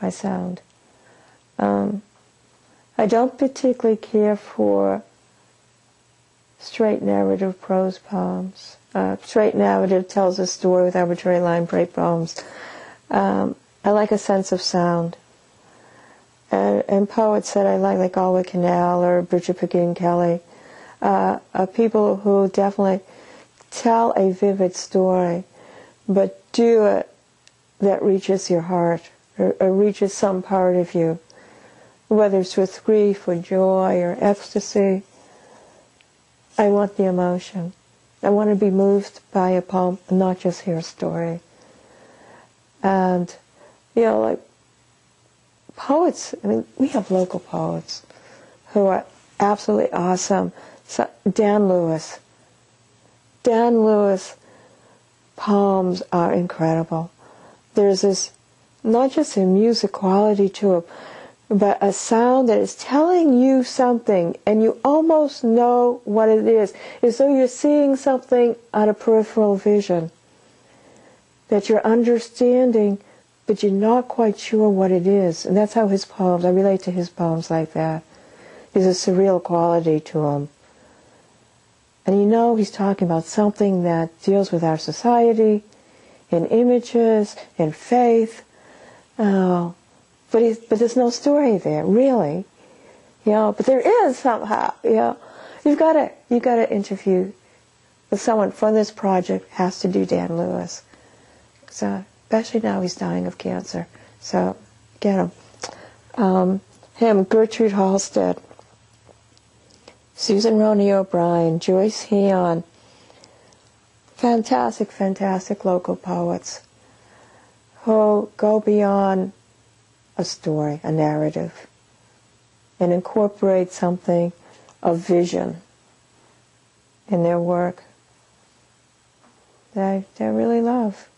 by sound. Um, I don't particularly care for straight narrative prose poems. Uh, straight narrative tells a story with arbitrary line break poems. Um, I like a sense of sound. And, and poets that I like, like Galway Kinnell or Brigit Pegeen Kelly, uh, are people who definitely tell a vivid story, but do it that reaches your heart or, or reaches some part of you, whether it's with grief or joy or ecstasy. I want the emotion. I want to be moved by a poem, not just hear a story. And, you know, like poets, I mean, we have local poets who are absolutely awesome. So, Dan Lewis. Dan Lewis poems are incredible. There's this, not just a music quality to them, but a sound that is telling you something and you almost know what it is. As though you're seeing something on a peripheral vision. That you're understanding, but you're not quite sure what it is. And that's how his poems, I relate to his poems like that. There's a surreal quality to them. And you know he's talking about something that deals with our society, in images, in faith. Oh, but he's, but there's no story there, really. You know, but there is somehow. You know, you've got to you've got to interview with someone from this project. Has to do Dan Lewis. So especially now he's dying of cancer. So get him. Um, him, Gertrude Halstead, Susan Roney O'Brien, Joyce Heon. Fantastic, fantastic local poets who go beyond a story, a narrative, and incorporate something of vision in their work that I, that I really love.